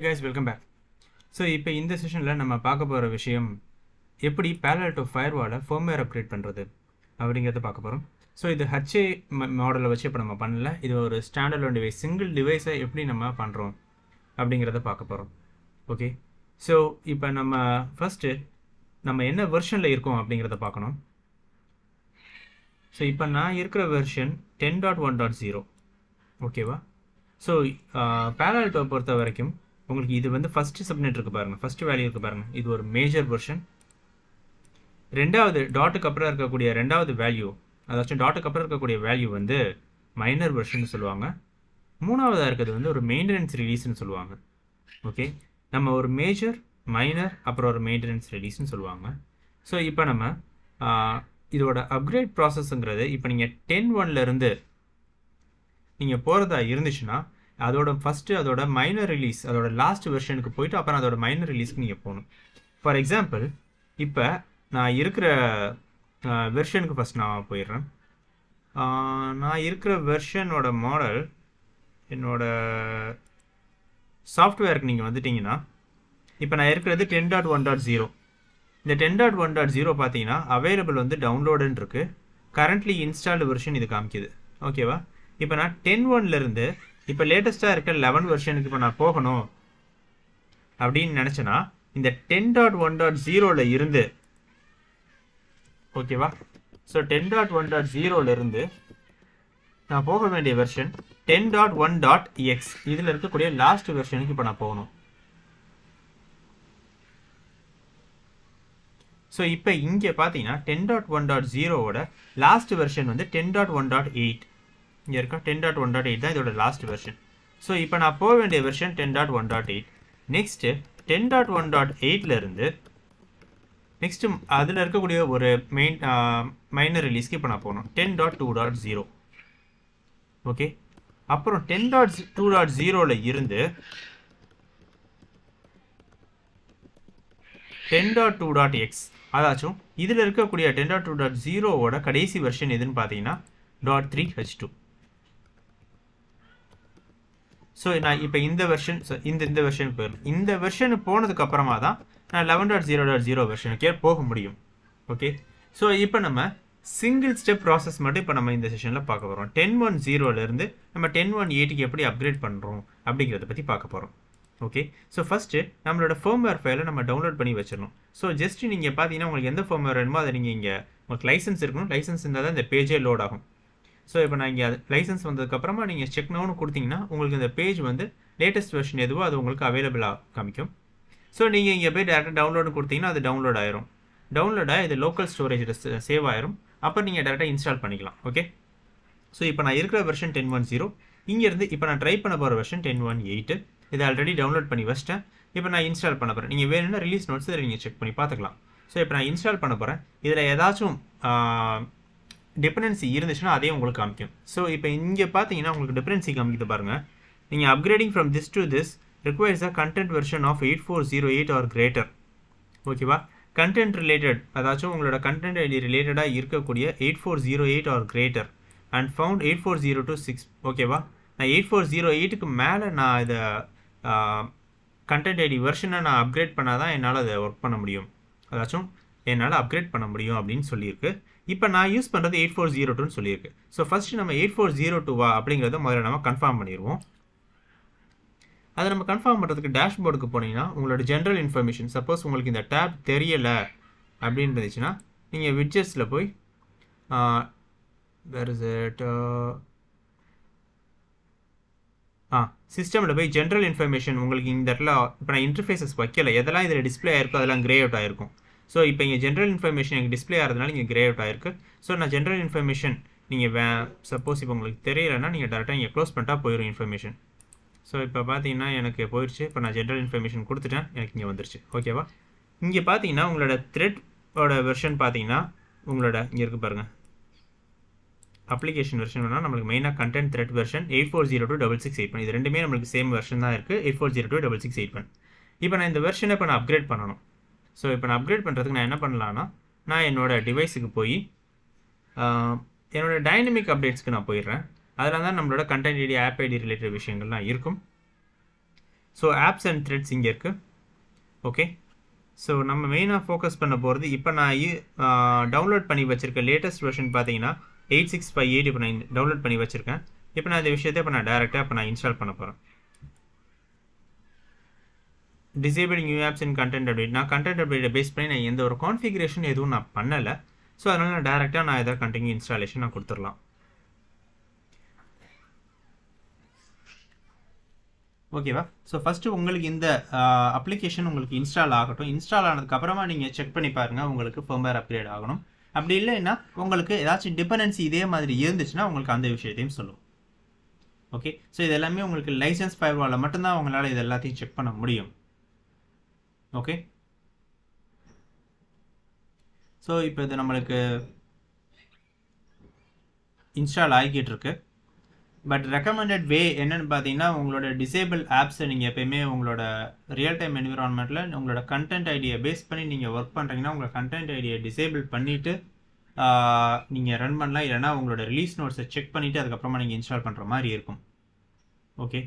Guys welcome back so இப்போ இந்த செஷனில் நம்ம பார்க்க போகிற விஷயம் எப்படி பேரல் டு ஃபயர்வாலை ஃபோம்வேர் அப்கிரேட் பண்ணுறது அப்படிங்கிறத பார்க்க போகிறோம் ஸோ இது ஹச்ஏ மாடலை வச்சு இப்போ நம்ம பண்ணல. இது ஒரு ஸ்டாண்டர்ட் டிவைஸ் சிங்கிள் டிவைஸை எப்படி நம்ம பண்ணுறோம் அப்படிங்கிறத பார்க்க போகிறோம் ஓகே ஸோ இப்போ நம்ம ஃபஸ்ட்டு நம்ம என்ன வெர்ஷனில் இருக்கோம் அப்படிங்கிறத பார்க்கணும். ஸோ இப்போ நான் இருக்கிற version ten dot one dot zero ஓகேவா ஸோ பேரல்ட்டோ பொறுத்த வரைக்கும் உங்களுக்கு இது வந்து ஃபஸ்ட்டு சப்நெட் இருக்குது பாருங்கள் ஃபஸ்ட்டு வேல்யூ இருக்குது பாருங்கள் இது ஒரு மேஜர் வெர்ஷன் ரெண்டாவது டாட்டுக்கு அப்புறம் இருக்கக்கூடிய ரெண்டாவது வேல்யூ அதாச்சும் டாட்டுக்கு அப்புறம் இருக்கக்கூடிய வேல்யூ வந்து மைனர் வெர்ஷன் சொல்லுவாங்க. மூணாவதாக இருக்கிறது வந்து ஒரு மெயின்டெனன்ஸ் ரிலீஸ்னு சொல்லுவாங்க. ஓகே நம்ம ஒரு மேஜர் மைனர் அப்புறம் ஒரு மெயின்டெனன்ஸ் ரிலீஸ்னு சொல்லுவாங்க. ஸோ இப்போ நம்ம இதோட அப்கிரேட் ப்ராசஸ்ங்கிறது இப்போ நீங்கள் டென் ஒன்லேருந்து நீங்கள் போகிறதா இருந்துச்சுன்னா அதோட ஃபஸ்ட்டு அதோட மைனர் ரிலீஸ் அதோட லாஸ்ட் வெர்ஷனுக்கு போயிட்டு அப்புறம் அதோட மைனர் ரிலீஸ்க்கு நீங்கள் போகணும். ஃபார் எக்ஸாம்பிள் இப்போ நான் இருக்கிற வெர்ஷனுக்கு ஃபஸ்ட் நான் போயிடுறேன். நான் இருக்கிற வெர்ஷனோட மாடல் என்னோட சாஃப்ட்வேருக்கு நீங்கள் வந்துட்டிங்கன்னா இப்போ நான் இருக்கிறது ten dot one dot zero இந்த ten dot one dot zero பார்த்தீங்கன்னா அவைலபிள் வந்து டவுன்லோடுன்னு இருக்குது கரண்ட்லி இன்ஸ்டால்டு வெர்ஷன் இது காமிக்குது. ஓகேவா இப்போ நான் டென் ஒன்லேருந்து இப்போ லேட்டஸ்ட்டாக இருக்க லெவன் வெர்ஷனுக்கு இப்போ நான் போகணும் அப்படின்னு நினச்சேன்னா இந்த டென் டாட் ஒன் டாட் ஜீரோவில் இருந்து ஓகேவா so ten dot one dot ஜீரோலேருந்து நான் போக வேண்டிய version ten dot one dot x இதில் இருக்கக்கூடிய லாஸ்ட் வெர்ஷனுக்கு இப்போ நான் போகணும். ஸோ இப்போ இங்கே பார்த்தீங்கன்னா டென் டாட் ஒன் டாட் ஜீரோவோட லாஸ்ட் வெர்ஷன் வந்து ten dot one dot eight இங்கே இருக்கா? Ten dot one dot eight தான் இதோட லாஸ்ட் வெர்ஷன் ஸோ இப்போ நான் போக வேண்டிய version ten dot one dot eight next ten dot one dot எயிட்லேருந்து next அதில் இருக்கக்கூடிய ஒரு மெயின் மைனர் ரிலீஸ்க்கு இப்போ நான் போகணும். Ten dot two dot zero okay அப்புறம் டென் டாட் டூ டாட் ஜீரோவில் இருந்து ten dot two dot X அதாச்சும் இதில் இருக்கக்கூடிய டென் டாட் டூ டாட் ஜீரோவோட கடைசி வெர்ஷன் எதுன்னு பார்த்தீங்கன்னா dot three H two so நான் இப்போ இந்த வெர்ஷன் இந்த இந்த வெர்ஷனுக்கு போயிடும் இந்த வெர்ஷன் போனதுக்கு அப்புறமா தான் நான் eleven dot zero dot zero வெர்ஷனுக்கே போக முடியும். ஓகே ஸோ இப்போ நம்ம சிங்கிள் ஸ்டெப் ப்ராசஸ் மட்டும் இப்போ நம்ம இந்த செஷனில் பார்க்க போகிறோம் டென் ஒன் ஜீரோலேருந்து நம்ம டென் ஒன் எயிட்டுக்கு எப்படி அப்கிரேட் பண்ணுறோம் அப்படிங்கிறத பற்றி பார்க்க போகிறோம் ஓகே ஸோ ஃபஸ்ட்டு நம்மளோட ஃபோம்வேர் ஃபைலை நம்ம டவுன்லோட் பண்ணி வச்சிடணும். ஸோ ஜஸ்ட் நீங்கள் பார்த்தீங்கன்னா உங்களுக்கு எந்த ஃபோம்வேர் வேணுமோ அதை நீங்கள் இங்கே உங்களுக்கு லைசன்ஸ் இருக்கணும். லைசன்ஸ் இருந்தால் தான் இந்த பேஜே லோட் ஆகும். ஸோ இப்போ நான் இங்கே அது லைசன்ஸ் வந்ததுக்கப்புறமா நீங்கள் செக் நோன்னு கொடுத்தீங்கன்னா உங்களுக்கு இந்த பேஜ் வந்து லேட்டஸ்ட் வெர்ஷன் எதுவோ அது உங்களுக்கு அவைலபிளாக காமிக்கும். ஸோ நீங்கள் இங்கே போய் டேரெக்டாக டவுன்லோடு கொடுத்தீங்கன்னா அது டவுன்லோட் ஆயிரும். டவுன்லோடாக இது லோக்கல் ஸ்டோரேஜில் சேவ் ஆயிரும். அப்போ நீங்கள் டேரெக்டாக இன்ஸ்டால் பண்ணிக்கலாம் ஓகே ஸோ இப்போ நான் இருக்கிற வெர்ஷன் டென் ஒன் ஜீரோ இங்கேருந்து இப்போ நான் ட்ரை பண்ண போகிற வெர்ஷன் டென் ஒன் எயிட்டு இதை ஆல்ரெடி டவுன்லோட் பண்ணி வச்சிட்டேன். இப்போ நான் இன்ஸ்டால் பண்ண போகிறேன் நீங்கள் வேணும்னா ரிலீஸ் நோட்ஸ் இதை நீங்கள் செக் பண்ணி பார்த்துக்கலாம். ஸோ இப்போ நான் இன்ஸ்டால் பண்ண போகிறேன் இதில் ஏதாச்சும் டிபெண்டன்சி இருந்துச்சுன்னா அதே உங்களுக்கு காமிக்கும். ஸோ இப்போ இங்கே பார்த்தீங்கன்னா உங்களுக்கு டிபெண்டன்சி காமிக்குது பாருங்கள் நீங்கள் upgrading from this to this requires a content version of eight four zero eight or greater ஓகேவா கண்டென்ட் ரிலேட்டட் அதாச்சும் உங்களோட கண்டென்ட் ஐடி ரிலேட்டடாக இருக்கக்கூடிய eight four zero eight or greater and found eight four zero two six ஓகேவா நான் eight four zero எயிட்டுக்கு மேலே நான் இதை கண்டென்ட் ஐடி வெர்ஷனை நான் அப்கிரேட் பண்ணால் தான் என்னால் அதை ஒர்க் பண்ண முடியும். அதாச்சும் என்னால் அப்கிரேட் பண்ண முடியும் அப்படின்னு சொல்லியிருக்கு. இப்போ நான் யூஸ் பண்ணுறது எயிட் ஃபோர் ஜீரோ டூன்னு சொல்லியிருக்கு. ஸோ ஃபஸ்ட்டு நம்ம எயிட் ஃபோர் ஜீரோ டூவா அப்படிங்கிறத முதல்ல நம்ம கன்ஃபார்ம் பண்ணிடுவோம் அதை நம்ம கன்ஃபார்ம் பண்ணுறதுக்கு டேஷ்போர்டுக்கு போனீங்கன்னா உங்களோட ஜென்ரல் இன்ஃபர்மேஷன் சப்போஸ் உங்களுக்கு இந்த டேப் தெரியலை அப்படின்னு இருந்துச்சுன்னா நீங்கள் விட்ஜெட்ஸில் போய் வேர் இஸ் இட் ஆ சிஸ்டமில் போய் ஜென்ரல் இன்ஃபர்மேஷன் உங்களுக்கு இந்த இடத்துல இப்போ நான் இன்டர்ஃபேஸஸ் வைக்கல. எதெல்லாம் இதில் டிஸ்பிளே ஆயிருக்கோ அதெல்லாம் கிரே அவுட் ஆயிருக்கும். ஸோ இப்போ இங்கே ஜென்ரல் இன்ஃபர்மேஷன் எனக்கு டிஸ்பிளே ஆகிறதுனால இங்கே கிரே அவுட் ஆயிருக்கு. ஸோ நான் ஜென்ரல் இன்ஃபர்மேஷன் நீங்கள் வே சப்போஸ் இப்போ உங்களுக்கு தெரியலைன்னா நீங்கள் டேரெக்டாக இங்கே க்ளோஸ் பண்ணிட்டா போயிடும் இன்ஃபர்மேஷன் ஸோ இப்போ பார்த்தீங்கன்னா எனக்கு போயிடுச்சு இப்போ நான் ஜென்ரல் இன்ஃபர்மேஷன் கொடுத்துட்டேன். எனக்கு இங்கே வந்துருச்சு. ஓகேவா இங்கே பார்த்தீங்கன்னா உங்களோட த்ரெட்டோட வெர்ஷன் பார்த்தீங்கன்னா உங்களோட இங்கே இருக்குது பாருங்கள் அப்ளிகேஷன் வெர்ஷன் வேணால் நம்மளுக்கு மெயினாக content thread version eight four zero two double six eight one இது ரெண்டுமே நம்மளுக்கு சேம் வெர்ஷன் தான் இருக்குது eight four zero two double six eight one இப்போ நான் இந்த வெர்ஷனை இப்போ நான் அப்கிரேட் பண்ணணும். ஸோ இப்போ நான் அப்கிரேட் பண்ணுறதுக்கு நான் என்ன பண்ணலான்னா நான் என்னோடய டிவைஸுக்கு போய் என்னோடய டைனமிக் அப்டேட்ஸ்க்கு நான் போயிடுறேன். அதில் தான் நம்மளோட content ID app ID related விஷயங்கள்லாம் இருக்கும். ஸோ ஆப்ஸ் அண்ட் த்ரெட்ஸ் இங்கே இருக்குது ஓகே ஸோ நம்ம மெயினாக ஃபோக்கஸ் பண்ண போகிறது இப்போ நான் டவுன்லோட் பண்ணி வச்சுருக்க லேட்டஸ்ட் வெர்ஷன் பார்த்தீங்கன்னா எயிட் சிக்ஸ் ஃபைவ் எயிட் இப்போ நான் டவுன்லோட் பண்ணி வச்சுருக்கேன். இப்போ நான் இந்த விஷயத்தை இப்போ நான் டேரெக்டாக இப்போ நான் இன்ஸ்டால் பண்ண போகிறேன் disable new apps in content update நான் கண்டென்ட் அப்டேட்டை பேஸ் பண்ணி நான் எந்த ஒரு கான்ஃபிகரேஷன் எதுவும் நான் பண்ணலை. ஸோ அதனால் நான் டேரெக்டாக நான் எதாவது கண்டினியூ இன்ஸ்டாலேஷன் நான் கொடுத்துடலாம். ஓகேவா ஸோ ஃபஸ்ட்டு உங்களுக்கு இந்த அப்ளிகேஷன் உங்களுக்கு இன்ஸ்டால் ஆகட்டும். இன்ஸ்டால் ஆனதுக்கப்புறமா நீங்கள் செக் பண்ணி பாருங்கள் உங்களுக்கு ஃபர்ம்வேர் அப்கிரேட் ஆகணும். அப்படி இல்லைன்னா உங்களுக்கு ஏதாச்சும் டிபெண்டன்சி இதே மாதிரி இருந்துச்சுன்னா உங்களுக்கு அந்த விஷயத்தையும் சொல்லும் ஓகே ஸோ இது எல்லாமே உங்களுக்கு லைசன்ஸ் ஃபைவால் மட்டும்தான் உங்களால் இது எல்லாத்தையும் செக் பண்ண முடியும். ஓகே. ஸோ இப்போ இது நம்மளுக்கு இன்ஸ்டால் ஆகிக்கிட்டு இருக்கு பட் ரெக்கமெண்டட் வே என்னென்னு பார்த்தீங்கன்னா உங்களோட டிசேபிள் ஆப்ஸை நீங்கள் எப்பயுமே உங்களோட ரியல் டைம் என்விரான்மெண்ட்டில் உங்களோட கண்டென்ட் ஐடியை பேஸ் பண்ணி நீங்கள் ஒர்க் பண்ணுறீங்கன்னா உங்கள் கண்டென்ட் ஐடியை டிசேபிள் பண்ணிவிட்டு நீங்கள் ரன் பண்ணலாம். இல்லைனா உங்களோட ரிலீஸ் நோட்ஸை செக் பண்ணிவிட்டு அதுக்கப்புறமா நீங்கள் இன்ஸ்டால் பண்ணுற மாதிரி இருக்கும். ஓகே.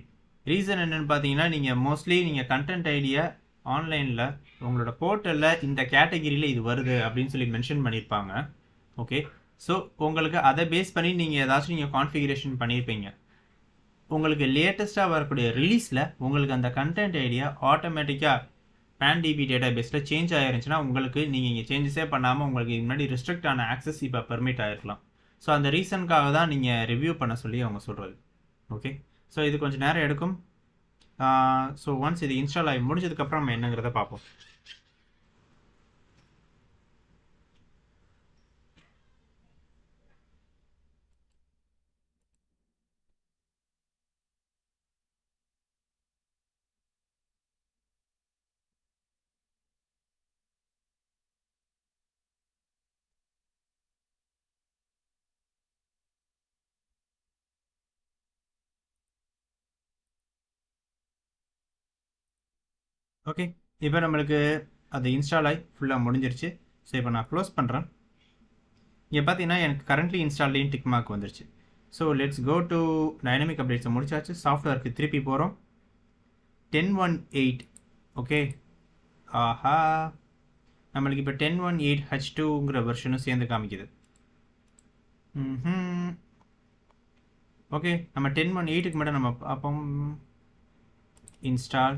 ரீசன் என்னென்னு பார்த்தீங்கன்னா நீங்கள் மோஸ்ட்லி நீங்கள் கண்டென்ட் ஐடியை ஆன்லைனில் உங்களோட போர்ட்டலில் இந்த கேட்டகிரியில் இது வருது அப்படின்னு சொல்லி மென்ஷன் பண்ணியிருப்பாங்க. ஓகே ஸோ உங்களுக்கு அதை பேஸ் பண்ணி நீங்கள் ஏதாச்சும் நீங்கள் கான்ஃபிகரேஷன் பண்ணியிருப்பீங்க. உங்களுக்கு லேட்டஸ்ட்டாக வரக்கூடிய ரிலீஸில் உங்களுக்கு அந்த கண்டென்ட் ஐடியா ஆட்டோமேட்டிக்காக பேன் டிபி டேட்டா பேஸில் சேஞ்ச் ஆயிருந்துச்சுன்னா உங்களுக்கு நீங்கள் இங்கே சேஞ்சஸே பண்ணாமல் உங்களுக்கு இது முன்னாடி ரிஸ்ட்ரிக்ட் ஆன ஆக்சஸ் இப்போ பெர்மிட் ஆகிருக்கலாம் ஸோ அந்த ரீசனுக்காக தான் நீங்கள் ரிவ்யூ பண்ண சொல்லி அவங்க சொல்கிறது ஓகே ஸோ இது கொஞ்சம் நேரம் எடுக்கும். ஸோ ஒன்ஸ் இது இன்ஸ்டால் ஆகி முடிஞ்சதுக்கப்புறம் நம்ம என்னங்கிறத பார்ப்போம். ஓகே. இப்போ நம்மளுக்கு அது இன்ஸ்டால் ஆகி ஃபுல்லாக முடிஞ்சிருச்சு. ஸோ இப்போ நான் க்ளோஸ் பண்ணுறேன் இங்கே பார்த்தீங்கன்னா எனக்கு கரண்ட்லி இன்ஸ்டால்லையும் டிக் மார்க் வந்துருச்சு. So let's go to dynamic அப்டேட்ஸை முடிச்சாச்சு. சாஃப்ட்வேருக்கு திருப்பி போகிறோம் டென் ஒன் எயிட் ஓகே ஆஹா. நம்மளுக்கு இப்போ டென் ஒன் எயிட் ஹச் டூங்கிற வெர்ஷனும் சேர்ந்து காமிக்குது. ஓகே நம்ம டென் ஒன் எயிட்டுக்கு மட்டும் நம்ம பார்ப்போம். இன்ஸ்டால்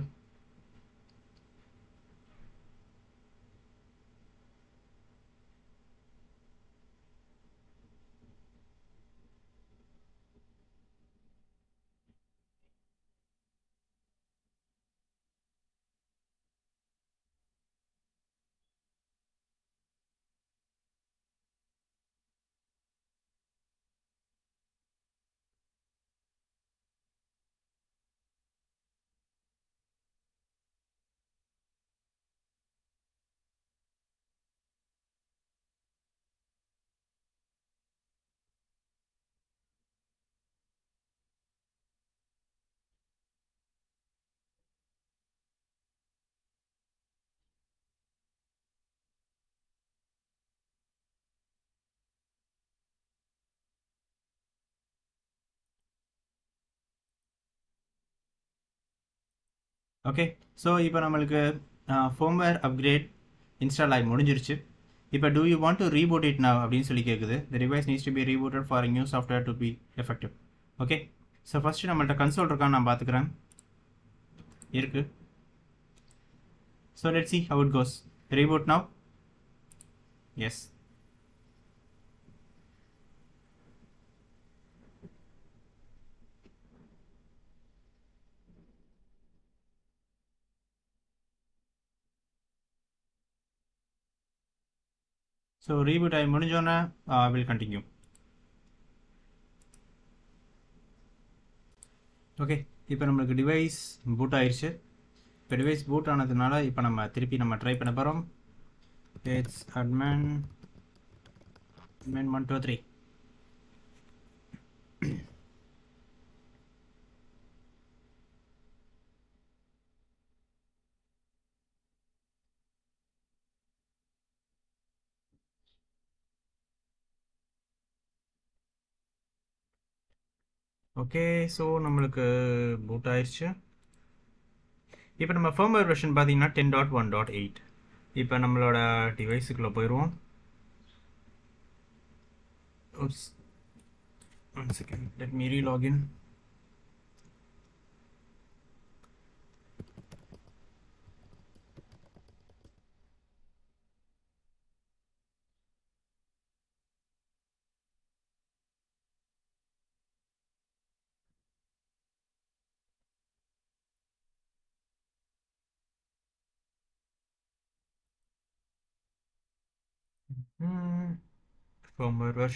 ஓகே ஸோ இப்போ நம்மளுக்கு ஃபோம்வேர் அப்கிரேட் இன்ஸ்டால் ஆகி முடிஞ்சிருச்சு. இப்போ do you want to reboot it now அப்படின்னு சொல்லி கேட்குது the device needs to be rebooted for new software to be effective okay so first நம்மள்ட்ட கன்சோல் இருக்கான்னு நான் பார்த்துக்கிறேன் இருக்கு. So let see how it goes reboot now yes so reboot ஆகி முடிஞ்சோன்னே வில் கண்டினியூ ஓகே இப்போ நம்மளுக்கு டிவைஸ் பூட் ஆயிடுச்சு இப்போ டிவைஸ் பூட் ஆனதுனால இப்போ நம்ம திருப்பி நம்ம ட்ரை பண்ண போகிறோம் it's admin admin one two three okay so நம்மளுக்கு பூட் ஆயிடுச்சு இப்போ நம்ம ஃபர்ம்வேர் வெர்ஷன் பார்த்தீங்கன்னா ten dot one dot eight இப்போ நம்மளோட டிவைஸுக்குள்ளே போயிடுவோம் Oops. One second. Let me re-log in. firmware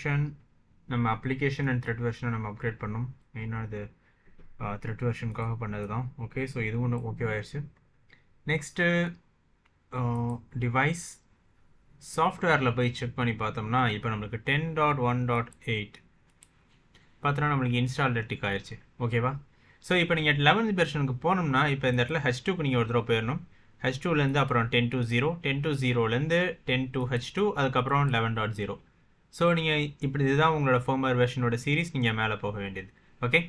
நம்ம அப்ளிகேஷன் அண்ட் த்ரெட் வெர்ஷனை நம்ம அப்கிரேட் பண்ணோம். மெயினாக இது த்ரெட் வெர்ஷனுக்காக பண்ணது தான். ஓகே ஸோ இதுவும் ஓகே ஆயிடுச்சு நெக்ஸ்ட்டு டிவைஸ் சாஃப்ட்வேரில் போய் செக் பண்ணி பார்த்தோம்னா இப்போ நம்மளுக்கு ten dot one dot eight பார்த்தோன்னா நம்மளுக்கு இன்ஸ்டால் டிக் ஆயிடுச்சு ஓகேவா ஸோ இப்போ நீங்கள் லெவன்த் வெர்ஷனுக்கு போனோம்னா இப்போ இந்த இடத்துல ஹெச் டூக்கு நீங்கள் ஒரு தடவை போயிடணும் ஹெச் டூலேருந்து அப்புறம் ten two zero ten two ஜீரோலேருந்து டென் டூ ஹெச் டூ அதுக்கப்புறம் லெவன் டாட் ஜீரோ ஸோ நீங்கள் இப்படி இதுதான் உங்களோட ஃபர்மர் வெர்ஷனோட சீரிஸ் நீங்கள் மேலே போக வேண்டியது. Okay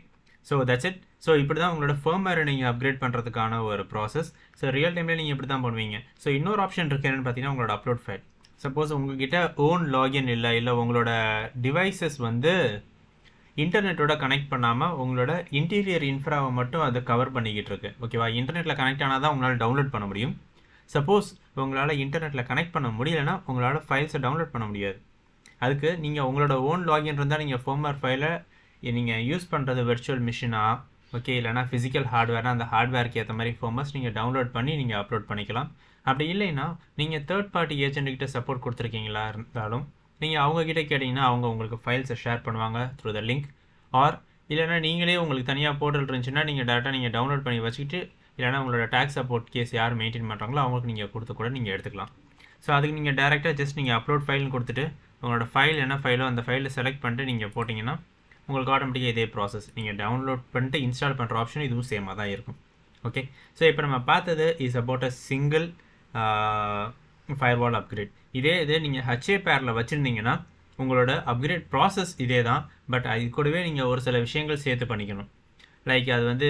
so that's it so இப்படி தான் உங்களோட ஃபர்மரை நீங்கள் அப்கிரேட் பண்ணுறதுக்கான ஒரு ப்ராசஸ் ஸோ ரியல் டைமில் நீங்கள் இப்படி தான் பண்ணுவீங்க. ஸோ இன்னொரு ஆப்ஷன் இருக்குது என்னென்னு பார்த்தீங்கன்னா உங்களோட அப்லோட் ஃபைல் சப்போஸ் உங்ககிட்ட ஓன் லாகின் இல்லை இல்லை உங்களோட டிவைசஸ் வந்து இன்டர்நெட்டோட கனெக்ட் பண்ணாமல் உங்களோட இன்டீரியர் இன்ஃப்ராவை மட்டும் அதை கவர் பண்ணிக்கிட்டு இருக்கு. ஓகேவா இன்டர்நெட்டில் கனெக்ட் ஆனால் தான் உங்களால் டவுன்லோட் பண்ண முடியும். சப்போஸ் உங்களால் இன்டர்நெட்டில் கனெக்ட் பண்ண முடியலைன்னா உங்களால் ஃபைல்ஸை டவுன்லோட் பண்ண முடியாது. அதுக்கு நீங்கள் உங்களோட ஓன் லாகின் இருந்தால் நீங்கள் ஃபோமர் ஃபைலை நீங்கள் யூஸ் பண்ணுறது வெர்ச்சுவல் மிஷினா ஓகே இல்லைனா ஃபிசிக்கல் ஹார்ட்வேர்னா அந்த ஹார்ட்வேருக்கு ஏற்ற மாதிரி ஃபோமர்ஸ் நீங்கள் டவுன்லோட் பண்ணி நீங்கள் அப்லோட் பண்ணிக்கலாம். அப்படி இல்லைன்னா நீங்கள் தேர்ட் பார்ட்டி ஏஜென்ட்டுக்கிட்ட சப்போர்ட் கொடுத்துருக்கீங்களா இருந்தாலும் நீங்கள் அவங்கக்கிட்ட கேட்டிங்கன்னா அவங்க உங்களுக்கு ஃபைல்ஸை ஷேர் பண்ணுவாங்க த்ரூ த லிங்க் ஆர் இல்லைனா நீங்களே உங்களுக்கு தனியாக போர்ட்டல் இருந்துச்சுன்னா நீங்கள் டேரெக்டாக நீங்கள் டவுன்லோட் பண்ணி வச்சுக்கிட்டு இல்லைனா உங்களோட டேக்ஸ் சப்போர்ட் கேஸ் யார் மெயின்டைன் பண்ணுறாங்களோ அவங்களுக்கு நீங்கள் கொடுத்து கூட நீங்கள் எடுத்துக்கலாம். ஸோ அதுக்கு நீங்கள் டேரெக்டாக ஜஸ்ட் நீங்கள் அப்லோட் ஃபைல்னு கொடுத்துட்டு உங்களோட ஃபைல் என்ன ஃபைலோ அந்த ஃபைலில் செலக்ட் பண்ணிட்டு நீங்கள் போட்டிங்கன்னா உங்களுக்கு ஆட்டோமேட்டிக்காக இதே ப்ராசஸ் நீங்கள் டவுன்லோட் பண்ணிட்டு இன்ஸ்டால் பண்ணுற ஆப்ஷன் இதுவும் சேமாக தான் இருக்கும். ஓகே ஸோ இப்போ நம்ம பார்த்தது is about a single firewall upgrade இதே இதே நீங்கள் ஹச்ஏ பேரில் வச்சுருந்தீங்கன்னா உங்களோட அப்கிரேட் ப்ராசஸ் இதே தான். பட் அது கூடவே நீங்கள் ஒரு சில விஷயங்கள் சேர்த்து பண்ணிக்கணும். லைக் அது வந்து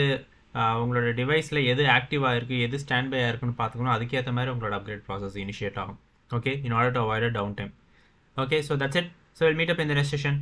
உங்களோட டிவைஸில் எது ஆக்டிவாக இருக்குது எது ஸ்டாண்ட் பையாக இருக்குன்னு பார்த்துக்கணும். அதுக்கேற்ற மாதிரி உங்களோட அப்கிரேட் ப்ராசஸ் இனிஷியேட் ஆகும். Okay in order to avoid downtime okay so that's it so will meet up இந்த the next session.